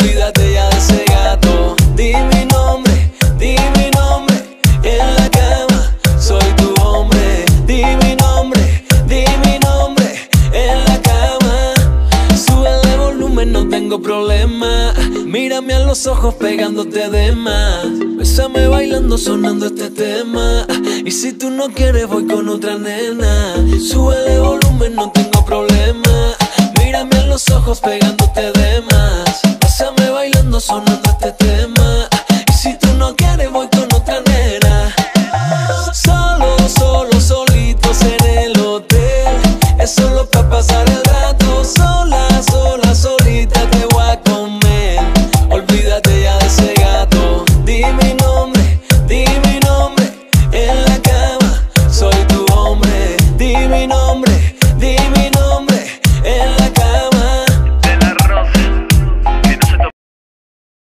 Olvídate ya de ese gato. Di mi nombre, di mi nombre. En la cama soy tu hombre. Di mi nombre, di mi nombre. En la cama. Súbele volumen, no tengo problema. Mírame a los ojos pegándote de más. Bésame bailando, sonando este tema. Y si tú no quieres, voy con otra nena. Súbele volumen, no tengo problema. Mírame a los ojos pegándote de más sonando este tema. Y si tú no quieres, voy con otra nena. Solo, solo, solitos en el hotel. Es solo para pasar el rato. Sola, sola, solita te voy a comer. Olvídate ya de ese gato. Di mi nombre, di mi nombre. En la cama, soy tu hombre. Di mi nombre.